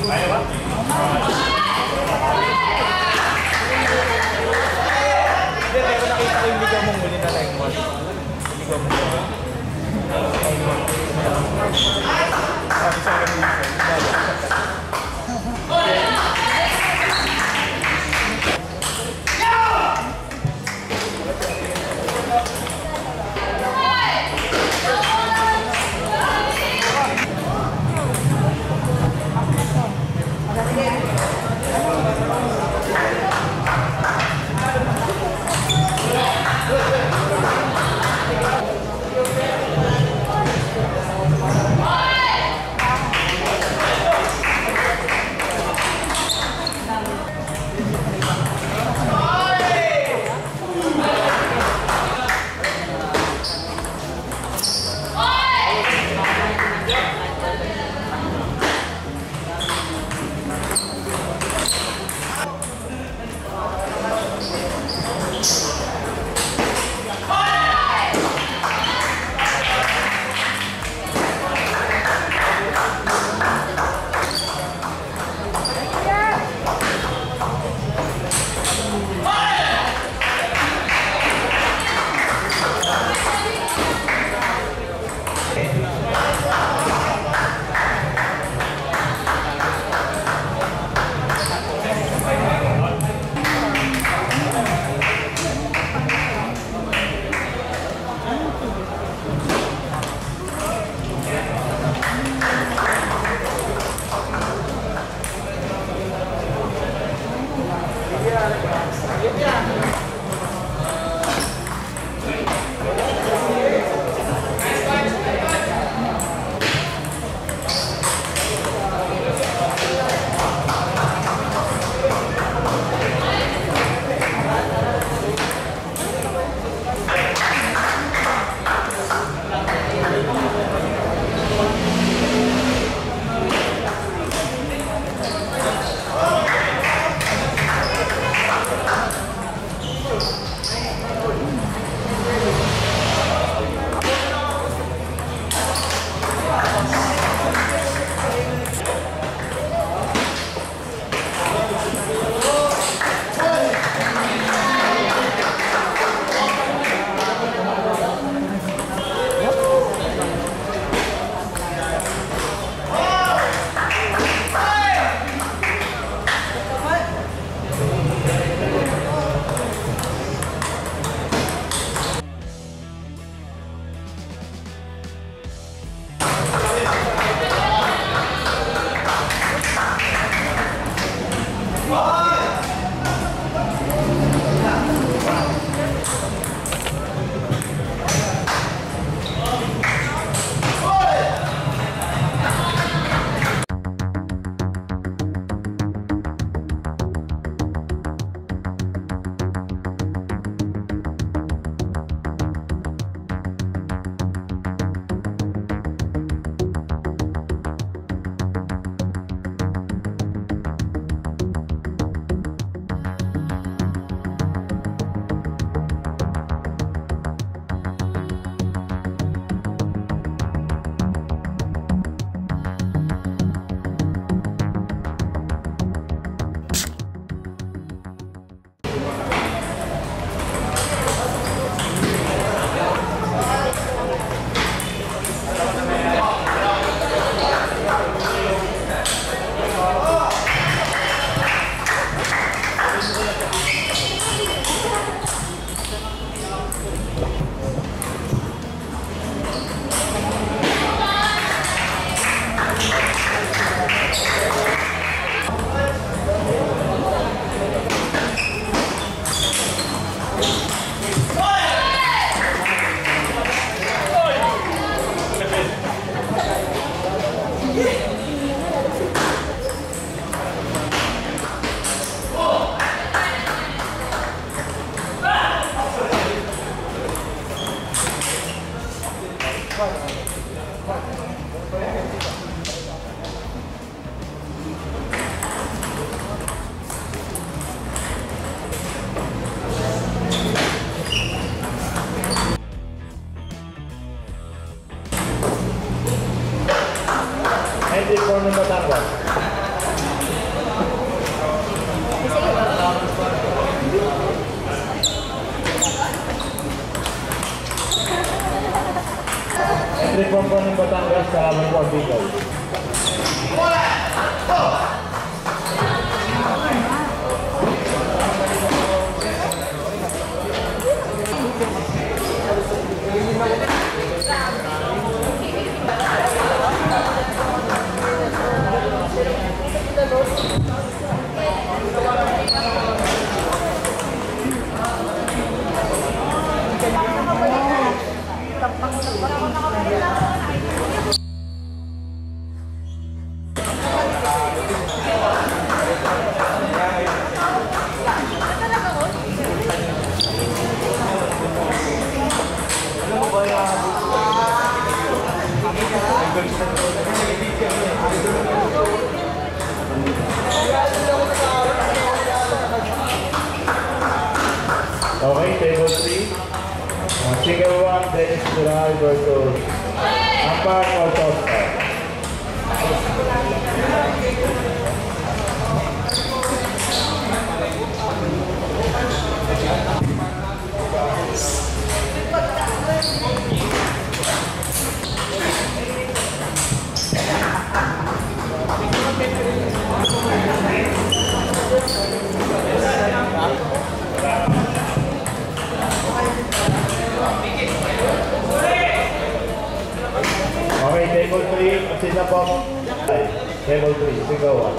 Hindi, pero nakita ko yung ligaw mong huli na mo. Ligaw mo. Ah, isa lang yung Hindi po ano nung matapos. Istri komponen yang bertangga secara berkopi. Okay, table 3. Single one, Dennis Dural versus Ampar Sit up up. Table 3, sigaw ah.